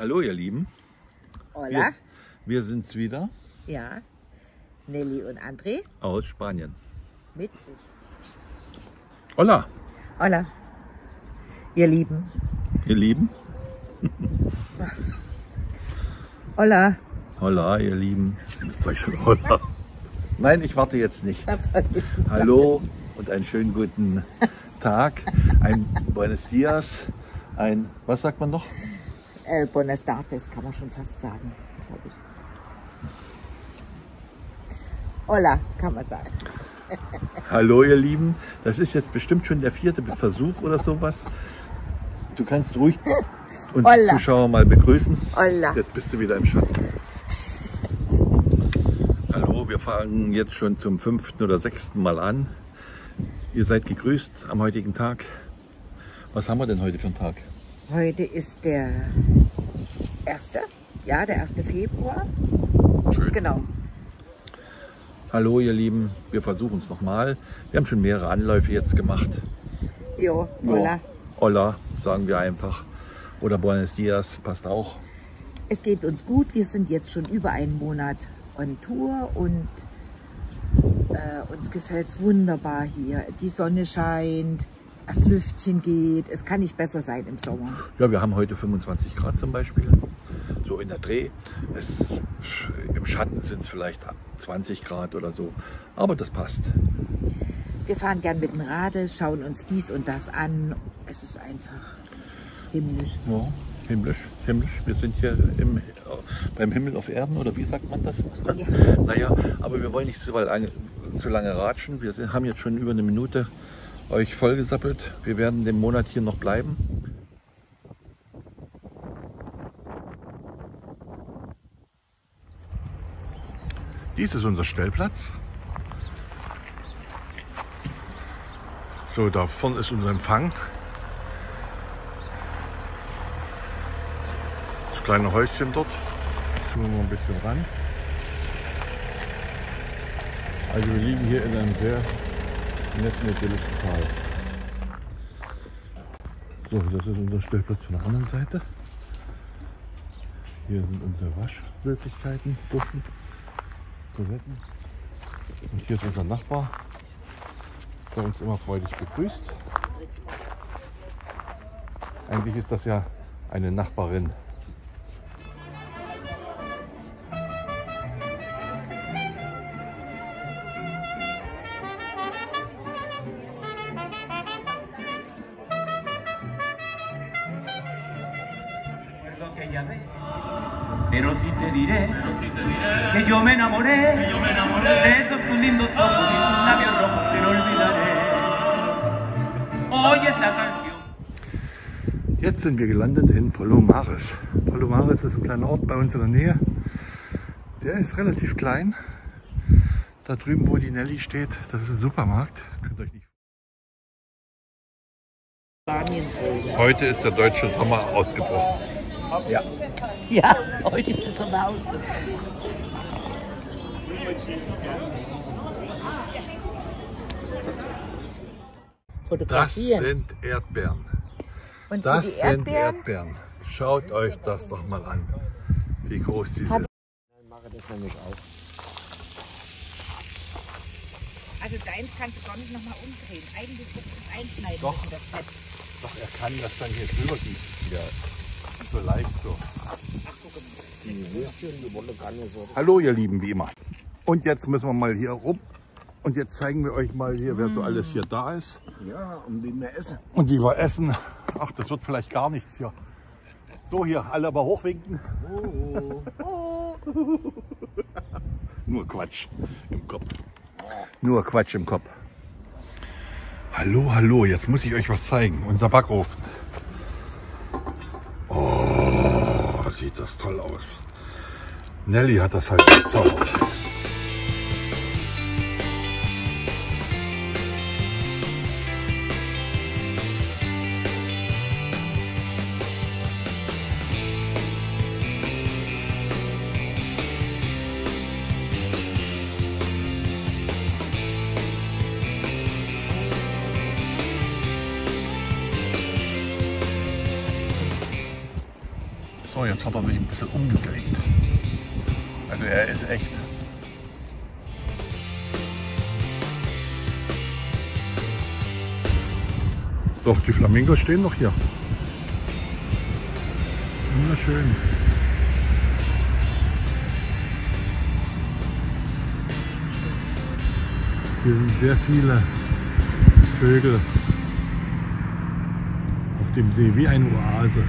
Hallo ihr Lieben, Hola. wir, wir sind's wieder Ja. Nelly und André aus Spanien. mit. Hola, Hola. Ihr Lieben. ihr Lieben. Hola. Hola, ihr Lieben. Schon Hola. Nein, ich warte jetzt nicht. Hallo und einen schönen guten Tag. Ein Buenos Dias. Ein, was sagt man noch? Äh, Buenas tardes kann man schon fast sagen, glaube ich. Hola, kann man sagen. Hallo ihr Lieben. Das ist jetzt bestimmt schon der vierte Versuch oder sowas. Du kannst ruhig unsere Hola. Zuschauer mal begrüßen. Hola. Jetzt bist du wieder im Schatten. Hallo, wir fangen jetzt schon zum fünften oder sechsten Mal an. Ihr seid gegrüßt am heutigen Tag. Was haben wir denn heute für einen Tag? Heute ist der erste, ja, der 1. Februar. Schön. Genau. Hallo ihr Lieben, wir versuchen es nochmal. Wir haben schon mehrere Anläufe jetzt gemacht. Jo, hola. Hola, sagen wir einfach. Oder Buenos Dias, passt auch. Es geht uns gut. Wir sind jetzt schon über einen Monat on Tour und äh, uns gefällt es wunderbar hier. Die Sonne scheint, das Lüftchen geht. Es kann nicht besser sein im Sommer. Ja, wir haben heute 25 Grad zum Beispiel, so in der Dreh. Es, Im Schatten sind es vielleicht 20 Grad oder so, aber das passt. Wir fahren gern mit dem Radl, schauen uns dies und das an. Es ist einfach himmlisch. Ja, himmlisch, himmlisch. Wir sind hier im, beim Himmel auf Erden oder wie sagt man das? Ja. Naja, aber wir wollen nicht zu, weit- zu lange ratschen. Wir sind, haben jetzt schon über eine Minute euch vollgesappelt. Wir werden den Monat hier noch bleiben. Dies ist unser Stellplatz. So, da vorne ist unser Empfang. Das kleine Häuschen dort. Schauen wir mal ein bisschen ran. Also wir liegen hier in einem sehr netten idyllischen Tal. So, das ist unser Stellplatz von der anderen Seite. Hier sind unsere Waschmöglichkeiten, Duschen, Toiletten. Und hier ist unser Nachbar, der uns immer freudig begrüßt. Eigentlich ist das ja eine Nachbarin. Recuerdo aquella vez. Pero sí te diré, que yo me enamoré, de esos tus lindos ojos y tus labios rojos que no olvidaré. Hoy esta canción. Jetzt sind wir gelandet in Palomares. Palomares ist ein kleiner Ort bei uns in der Nähe. Der ist relativ klein. Da drüben, wo die Nelly steht, das ist ein Supermarkt. Könnt euch nicht Heute ist der deutsche Sommer ausgebrochen. Ja. Ja, heute ist es zum Haus. Das sind Erdbeeren. Und Das die sind Erdbeeren, Erdbeeren. Schaut euch das doch mal an, wie groß die sind. also deins kannst du gar nicht nochmal umdrehen. Eigentlich wird es einschneiden Doch. müssen, das Fett. Doch, er kann das dann hier drüber gießen. Ja, so leicht so. Hallo ihr Lieben, wie immer. Und jetzt müssen wir mal hier rum. Und jetzt zeigen wir euch mal hier, wer so alles hier da ist. Ja, und wie wir essen. Und wie wir essen. Ach, das wird vielleicht gar nichts hier. So hier, alle aber hochwinken. Nur Quatsch im Kopf. Nur Quatsch im Kopf. Hallo, hallo, jetzt muss ich euch was zeigen. Unser Backofen. Oh, sieht das toll aus. Nelly hat das halt gezaubert. So, So, jetzt hat er sich ein bisschen umgelegt. Also er ist echt. Doch, die Flamingos stehen noch hier. Wunderschön. Hier sind sehr viele Vögel auf dem See, wie eine Oase.